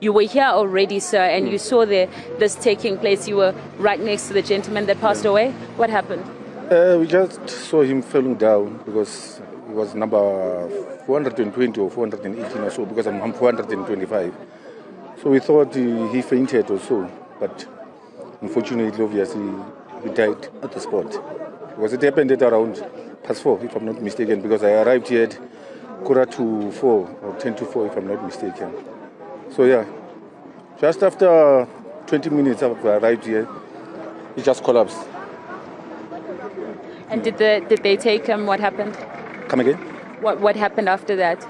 You were here already, sir, and you saw the, this taking place. You were right next to the gentleman that passed away. What happened? Uh, we just saw him falling down because he was number 420 or 418 or so, because I'm, I'm 425. So we thought he, he fainted or so, but unfortunately, obviously, he died at the spot. Because it happened at around past four, if I'm not mistaken, because I arrived here at quarter to four or 10 to four, if I'm not mistaken. So yeah, just after 20 minutes after I arrived here, he just collapsed. And did, the, did they take him? What happened? Come again? What, what happened after that?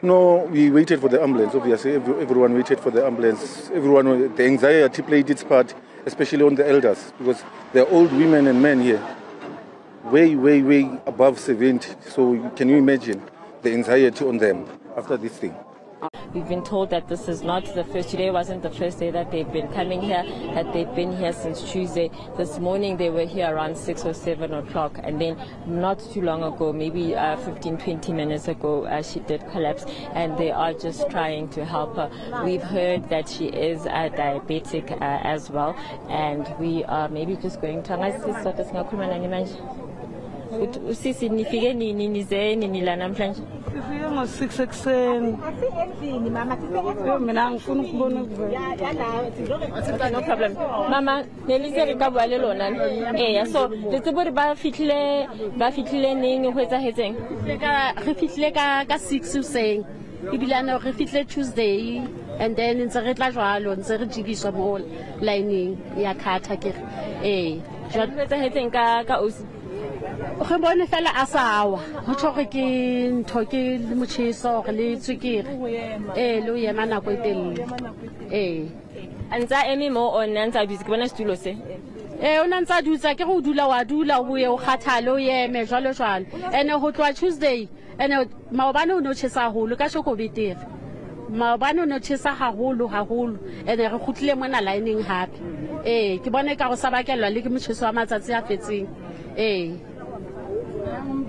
No, we waited for the ambulance. Obviously, everyone waited for the ambulance. Everyone, the anxiety played its part, especially on the elders, because they're old women and men here, way, way, way above 70. So can you imagine the anxiety on them after this thing? We've been told that this is not the first, today wasn't the first day that they've been coming here, that they've been here since Tuesday. This morning they were here around 6 or 7 o'clock, and then not too long ago, maybe uh, 15, 20 minutes ago, uh, she did collapse, and they are just trying to help her. We've heard that she is uh, diabetic as well, and we are maybe just going to usisi nifike ni nize nini la namhlanje sifike ngo-six ekuseni yo mina ngifuna ukubona no problem. Mama nelise re ka bua le lona so le tsebo ba fitlhile ba fitlhile neng go etsagetseng re fitlhile ka six oseng ebilane re fitlhile tuesday and then ntse re tla jalo ntse re jibiswa mo lineng ya kata kere ee jalo etsagetseng ka osi re bone fela a sa wa. Go tsho gore ke ntho ke le motšheso gore le tswekere. Ee le o ema nako e telele. Ee a ntse a eme mo o nne a ntse a dutse. Ke bona setulo se. Ee o ne ntse a dutsa. Ke go dula wa dula o boye o kgathale o eme jalo jalo and-e go tloa tuesday and-e maobane o ne o tšhesa gagolo ka shoko betere. Maobane o ne o tšhesa gagolo gagolo and-e re gotlile mo na lineng gape ee ke bone ka go sa bakelelwa le ke motšheso wa matsatsi a fetseng. Ee Bye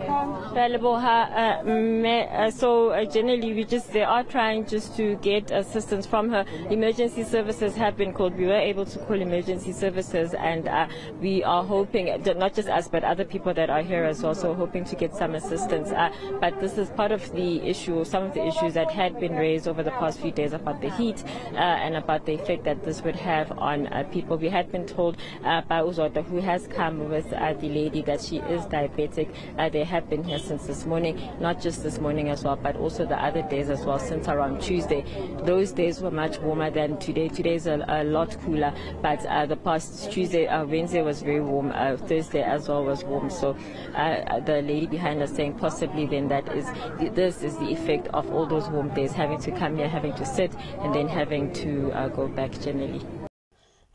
uh, so uh, generally we just they are trying just to get assistance from her. Emergency services have been called. We were able to call emergency services and uh, we are hoping not just us but other people that are here as well so hoping to get some assistance. Uh, but this is part of the issue some of the issues that had been raised over the past few days about the heat uh, and about the effect that this would have on uh, people. We had been told by Uzota who has come with the lady that she is diabetic. They have been here since this morning, not just this morning as well, but also the other days as well, since around Tuesday. Those days were much warmer than today. Today is a, a lot cooler, but uh, the past Tuesday, uh, Wednesday was very warm. Uh, Thursday as well was warm. So uh, the lady behind us saying possibly then that is this is the effect of all those warm days, having to come here, having to sit, and then having to uh, go back generally.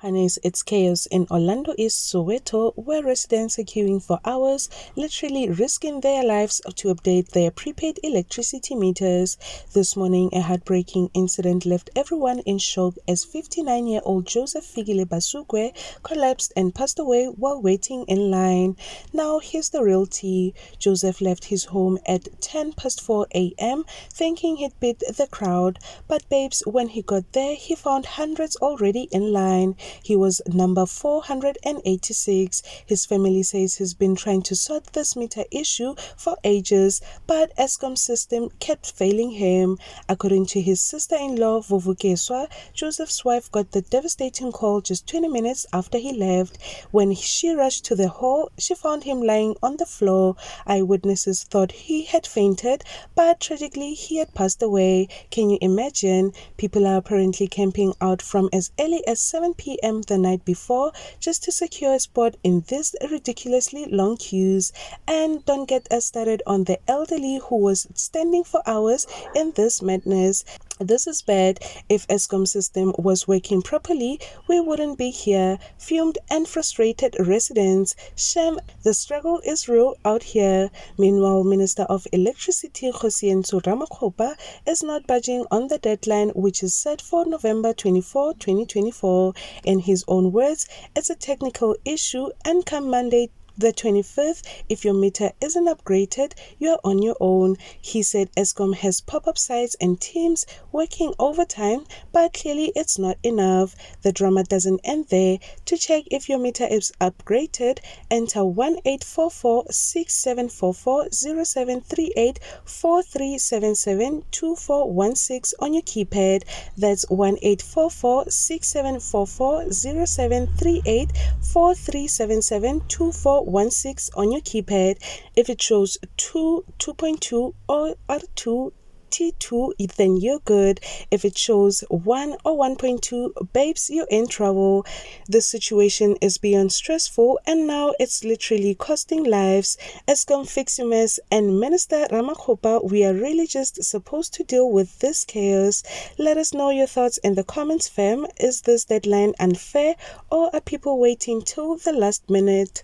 Hannes, it's chaos in Orlando East, Soweto, where residents are queuing for hours, literally risking their lives to update their prepaid electricity meters. This morning, a heartbreaking incident left everyone in shock as 59-year-old Joseph Figile Basukwe collapsed and passed away while waiting in line. Now, here's the real tea. Joseph left his home at 10 past 4 a.m., thinking he'd beat the crowd. But babes, when he got there, he found hundreds already in line. He was number 486. His family says he's been trying to sort this meter issue for ages, but Eskom system kept failing him. According to his sister-in-law, Vuvukeswa, Joseph's wife got the devastating call just 20 minutes after he left. When she rushed to the hall, she found him lying on the floor. Eyewitnesses thought he had fainted, but tragically he had passed away. Can you imagine? People are apparently camping out from as early as 7 p.m p.m. the night before just to secure a spot in these ridiculously long queues. And don't get us started on the elderly who was standing for hours in this madness. This is bad. If Eskom system was working properly, we wouldn't be here. Fumed and frustrated residents. Shem, the struggle is real out here. Meanwhile, Minister of Electricity Kgosientsho Ramokgopa is not budging on the deadline which is set for November 24, 2024. In his own words, it's a technical issue and come Monday the 25th. If your meter isn't upgraded, you're on your own. He said Eskom has pop-up sites and teams working overtime, but clearly it's not enough. The drama doesn't end there. To check if your meter is upgraded, enter 1844 6744 0738 4377 2416 on your keypad. That's 1844 6744 0738 4377 2416 on your keypad. If it shows 2, 2.2 or R2, T2, then you're good. If it shows 1 or 1.2, babes, you're in trouble. The situation is beyond stressful and now it's literally costing lives. Eskom Fiximus and Minister Ramokgopa, we are really just supposed to deal with this chaos. Let us know your thoughts in the comments, fam. Is this deadline unfair or are people waiting till the last minute?